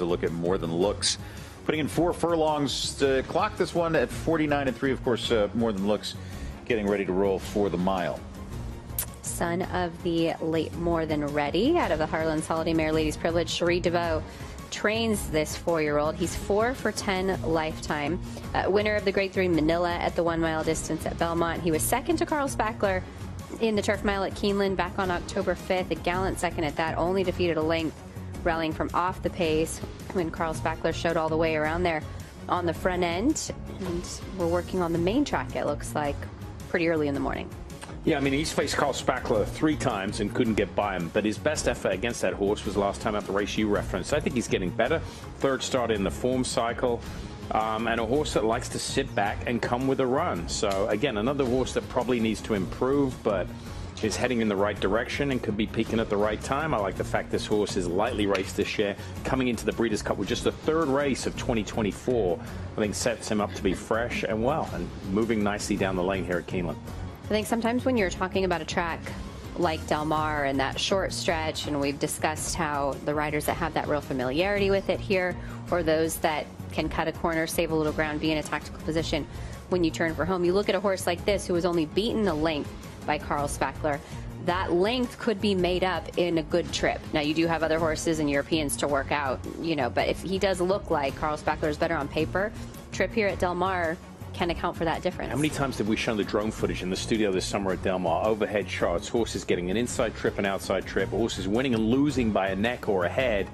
a look at more than looks. Putting in four furlongs to clock this one at 49 and 3. Of course, uh, more than looks getting ready to roll for the mile. Son of the late More Than Ready out of the Harlan's Holiday Mare Ladies Privilege, Cherie DeVaux trains this four-year-old. He's four for 10 lifetime. Uh, winner of the Grade 3 Manila at the one mile distance at Belmont. He was second to Carl Spackler in the turf mile at Keeneland back on October 5th. A gallant second at that, only defeated a length rallying from off the pace when Carl Spackler showed all the way around there on the front end. And we're working on the main track, it looks like, pretty early in the morning. Yeah, I mean, he's faced Carl Spackler three times and couldn't get by him, but his best effort against that horse was the last time at the race you referenced. I think he's getting better. Third start in the form cycle, um, and a horse that likes to sit back and come with a run. So, again, another horse that probably needs to improve, but is heading in the right direction and could be peaking at the right time. I like the fact this horse is lightly raced this year, coming into the Breeders' Cup with just the third race of 2024. I think sets him up to be fresh and well and moving nicely down the lane here at Keeneland. I think sometimes when you're talking about a track like Del Mar and that short stretch, and we've discussed how the riders that have that real familiarity with it here, or those that can cut a corner, save a little ground, be in a tactical position when you turn for home. You look at a horse like this who was only beaten a length by Carl Spackler. That length could be made up in a good trip. Now you do have other horses and Europeans to work out, you know, but if he does look like Carl Spackler is better on paper, trip here at Del Mar can account for that difference. How many times have we shown the drone footage in the studio this summer at Del Mar? Overhead shots, horses getting an inside trip and outside trip, horses winning and losing by a neck or a head.